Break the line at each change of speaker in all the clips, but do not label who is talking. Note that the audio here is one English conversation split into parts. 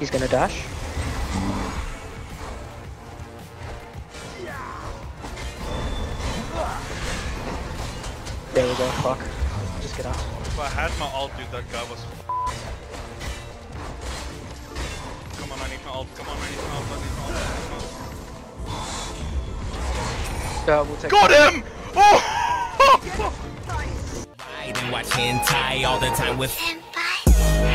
He's gonna dash. There we go, fuck. Just get out.
If I had my ult, dude, that guy was. Come on, I need my ult. Come on, I need my ult. I need my ult. I need my ult.
Uh, we'll take
Got him! Oh!
Ride and watch hentai all the time with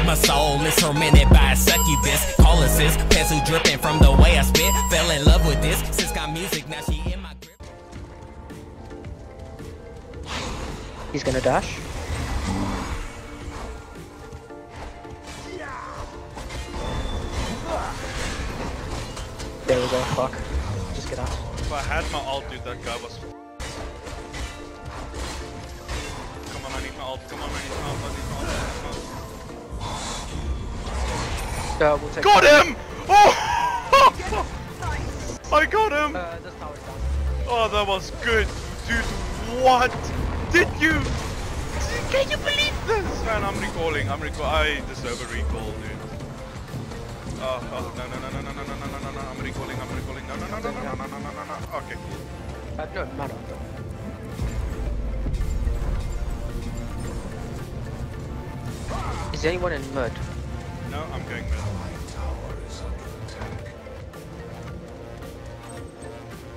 my soul is tormented by a succubus. Call assist, pencil dripping from the way I spit. Fell in love with this. Sis got music, now she in my grip.
He's gonna dash. There we go, fuck. Just get out.
If I had my ult, dude, that guy was. Come on, I need my ult. Come on, I need my ult. I need my ult. I need my ult.
Uh, we'll
Got him! Oh! I got him!
Uh, this tower's down.
Oh, that was good. Dude, what? Did you? Can you believe this? Man, I'm recalling. I'm recall. I deserve a recall, dude. Oh, oh, no, no, no, no, no, no, no, no, no, no, I'm recalling. I'm recalling. No, no, no, no, no, no, no, no, no, no. Okay.
Uh, no, matter. Is anyone in mud?
No, I'm going.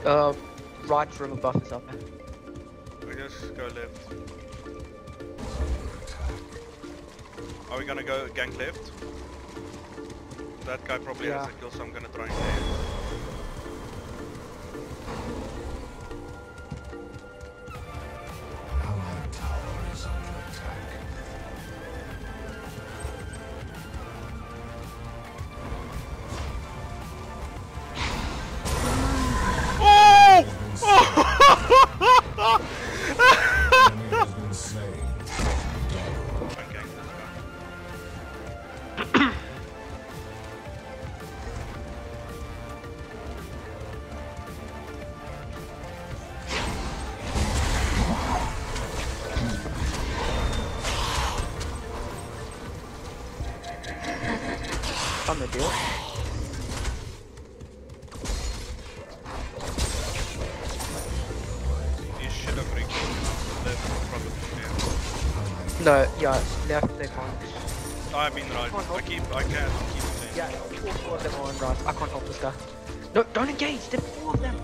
Uh, right river buff is up.
We just go left. Are we gonna go gank left? That guy probably has a kill, so I'm gonna try and get
On the deal.
You should have recalled left probably. Yeah.
No, yeah, left, they can't.
I mean right. I keep I can't keep saying.
Yeah, all four of them are on right. I can't help this guy. No, don't engage, there's four of them.